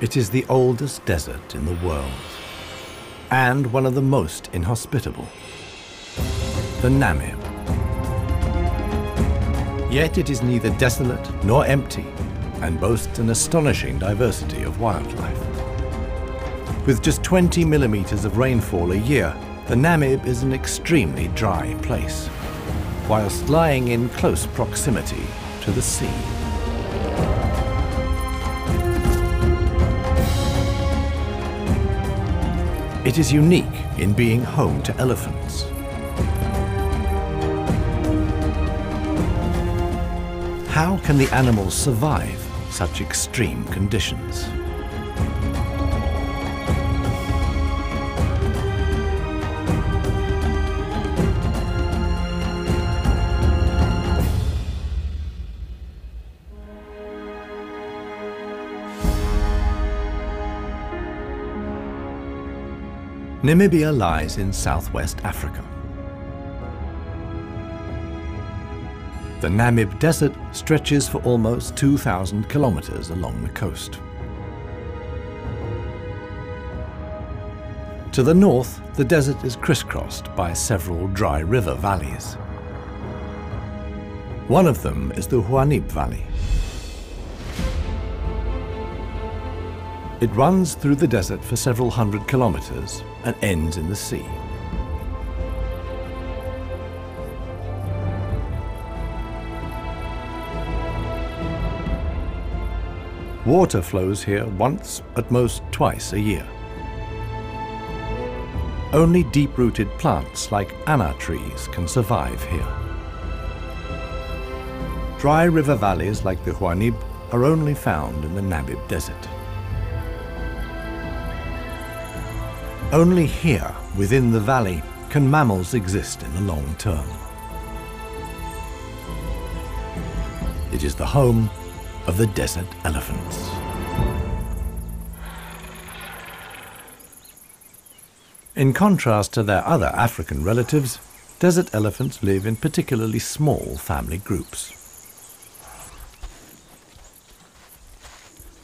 It is the oldest desert in the world and one of the most inhospitable, the Namib. Yet it is neither desolate nor empty and boasts an astonishing diversity of wildlife. With just 20 millimeters of rainfall a year, the Namib is an extremely dry place, whilst lying in close proximity to the sea. It is unique in being home to elephants. How can the animals survive such extreme conditions? Namibia lies in southwest Africa. The Namib Desert stretches for almost 2,000 kilometers along the coast. To the north, the desert is crisscrossed by several dry river valleys. One of them is the Huanib Valley. It runs through the desert for several hundred kilometers and ends in the sea. Water flows here once, at most twice a year. Only deep-rooted plants like ana trees can survive here. Dry river valleys like the Huanib are only found in the Namib Desert. Only here, within the valley, can mammals exist in the long term. It is the home of the desert elephants. In contrast to their other African relatives, desert elephants live in particularly small family groups.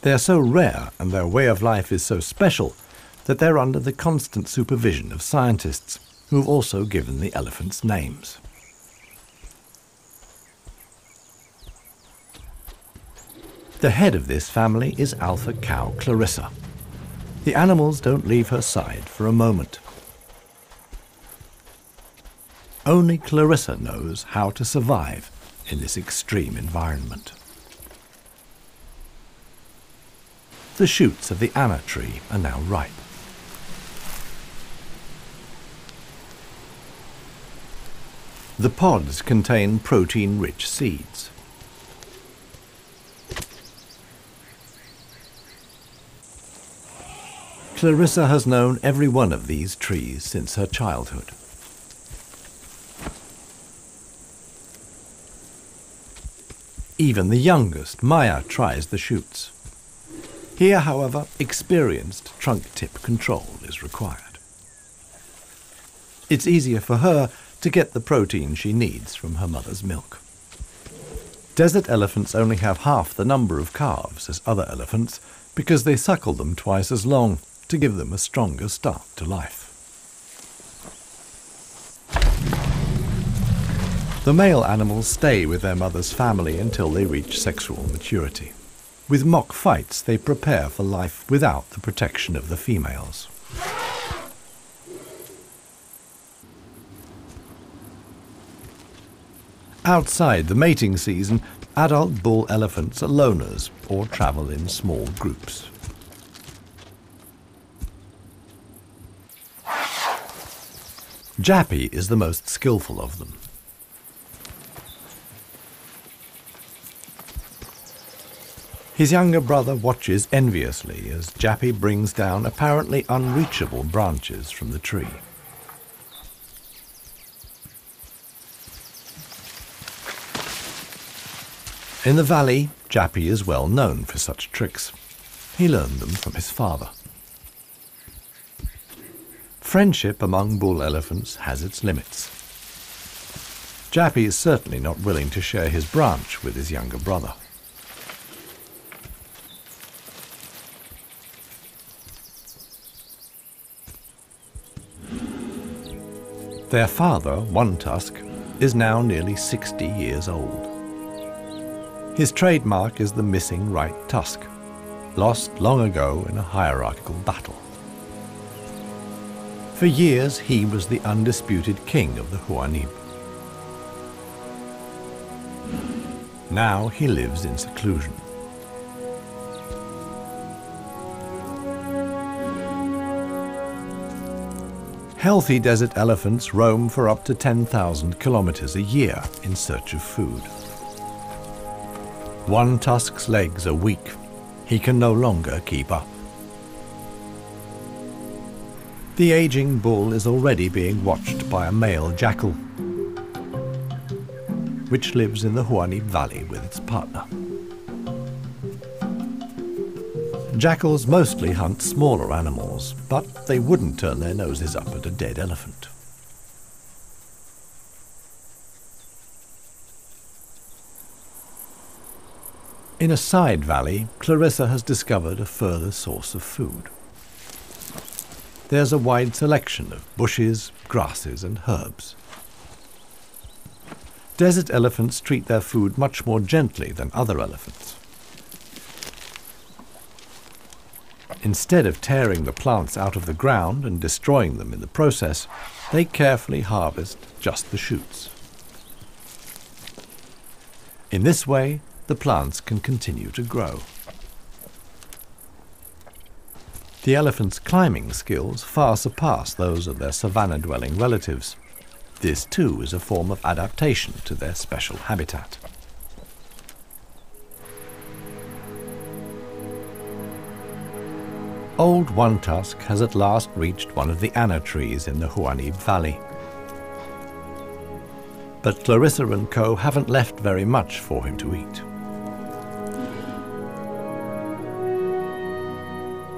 They are so rare and their way of life is so special that they're under the constant supervision of scientists who've also given the elephants names. The head of this family is alpha cow Clarissa. The animals don't leave her side for a moment. Only Clarissa knows how to survive in this extreme environment. The shoots of the ana tree are now ripe. The pods contain protein-rich seeds. Clarissa has known every one of these trees since her childhood. Even the youngest, Maya, tries the shoots. Here, however, experienced trunk tip control is required. It's easier for her to get the protein she needs from her mother's milk. Desert elephants only have half the number of calves as other elephants because they suckle them twice as long to give them a stronger start to life. The male animals stay with their mother's family until they reach sexual maturity. With mock fights, they prepare for life without the protection of the females. Outside the mating season, adult bull elephants are loners or travel in small groups. Jappy is the most skillful of them. His younger brother watches enviously as Jappy brings down apparently unreachable branches from the tree. In the valley, Jappy is well known for such tricks. He learned them from his father. Friendship among bull elephants has its limits. Jappy is certainly not willing to share his branch with his younger brother. Their father, One Tusk, is now nearly 60 years old. His trademark is the missing right tusk, lost long ago in a hierarchical battle. For years, he was the undisputed king of the Huanib. Now he lives in seclusion. Healthy desert elephants roam for up to 10,000 kilometers a year in search of food. One tusk's legs are weak. He can no longer keep up. The aging bull is already being watched by a male jackal, which lives in the Huanib Valley with its partner. Jackals mostly hunt smaller animals, but they wouldn't turn their noses up at a dead elephant. In a side valley, Clarissa has discovered a further source of food. There's a wide selection of bushes, grasses and herbs. Desert elephants treat their food much more gently than other elephants. Instead of tearing the plants out of the ground and destroying them in the process, they carefully harvest just the shoots. In this way, the plants can continue to grow. The elephant's climbing skills far surpass those of their savanna-dwelling relatives. This too is a form of adaptation to their special habitat. Old One Tusk has at last reached one of the ana trees in the Huanib Valley. But Clarissa and co haven't left very much for him to eat.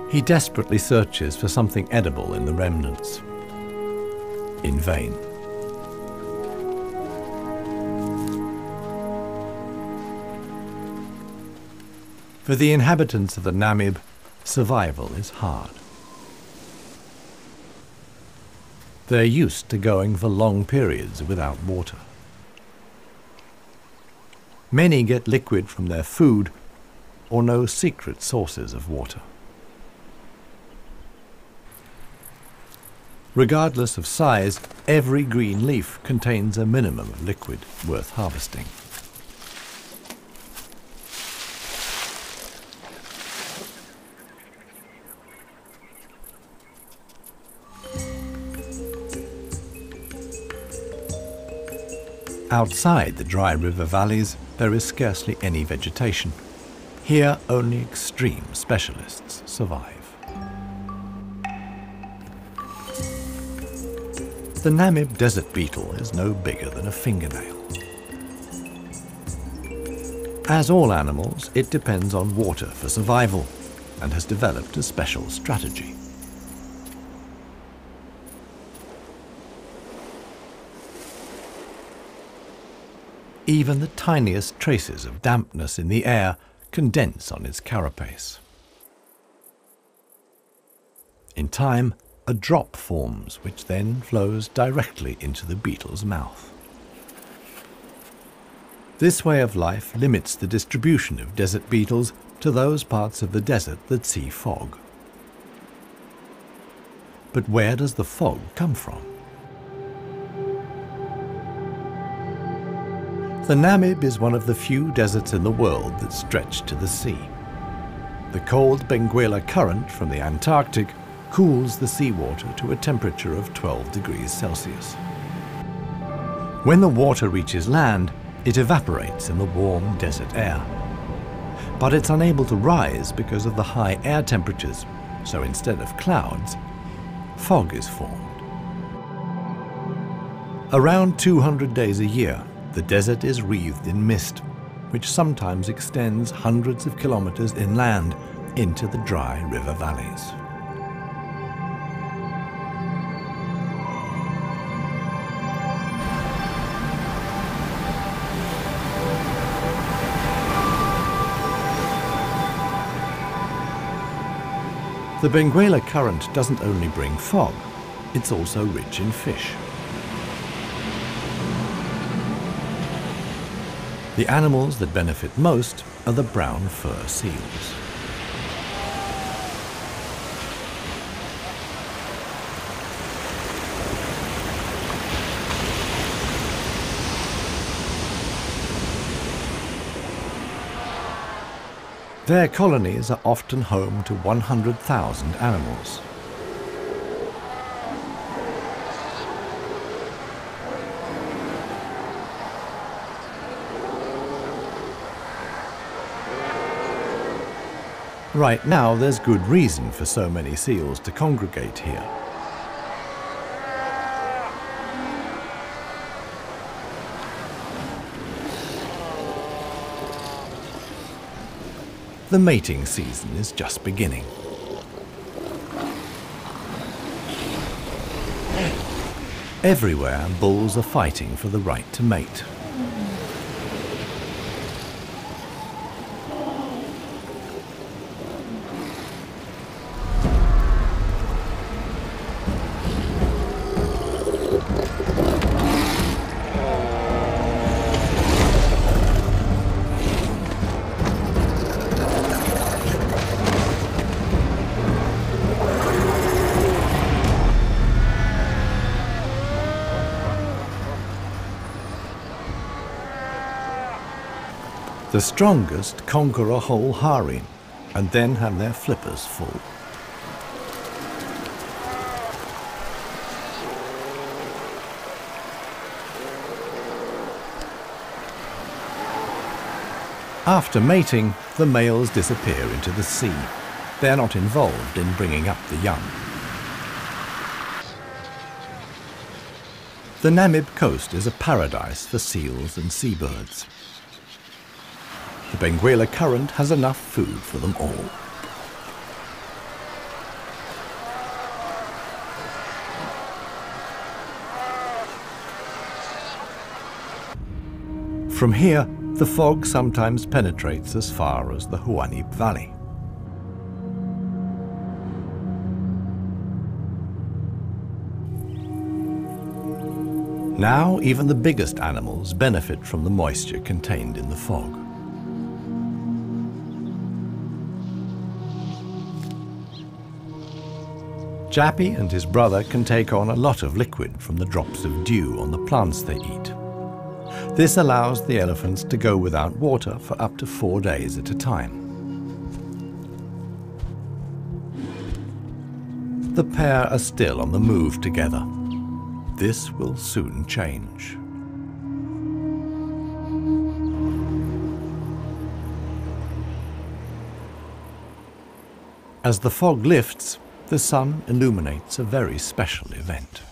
He desperately searches for something edible in the remnants. In vain. For the inhabitants of the Namib, survival is hard. They're used to going for long periods without water. Many get liquid from their food or know secret sources of water. Regardless of size, every green leaf contains a minimum of liquid worth harvesting. Outside the dry river valleys, there is scarcely any vegetation. Here, only extreme specialists survive. The Namib desert beetle is no bigger than a fingernail. As all animals, it depends on water for survival and has developed a special strategy. Even the tiniest traces of dampness in the air condense on its carapace. In time, a drop forms which then flows directly into the beetle's mouth. This way of life limits the distribution of desert beetles to those parts of the desert that see fog. But where does the fog come from? The Namib is one of the few deserts in the world that stretch to the sea. The cold Benguela current from the Antarctic cools the seawater to a temperature of 12 degrees Celsius. When the water reaches land, it evaporates in the warm desert air. But it's unable to rise because of the high air temperatures, so instead of clouds, fog is formed. Around 200 days a year, the desert is wreathed in mist, which sometimes extends hundreds of kilometers inland into the dry river valleys. The Benguela Current doesn't only bring fog, it's also rich in fish. The animals that benefit most are the brown fur seals. Their colonies are often home to 100,000 animals. Right now, there's good reason for so many seals to congregate here. The mating season is just beginning. Everywhere, bulls are fighting for the right to mate. The strongest conquer a whole harem and then have their flippers full. After mating, the males disappear into the sea. They're not involved in bringing up the young. The Namib coast is a paradise for seals and seabirds. The Benguela Current has enough food for them all. From here, the fog sometimes penetrates as far as the Huanib Valley. Now, even the biggest animals benefit from the moisture contained in the fog. Jappy and his brother can take on a lot of liquid from the drops of dew on the plants they eat. This allows the elephants to go without water for up to four days at a time. The pair are still on the move together. This will soon change. As the fog lifts, the sun illuminates a very special event.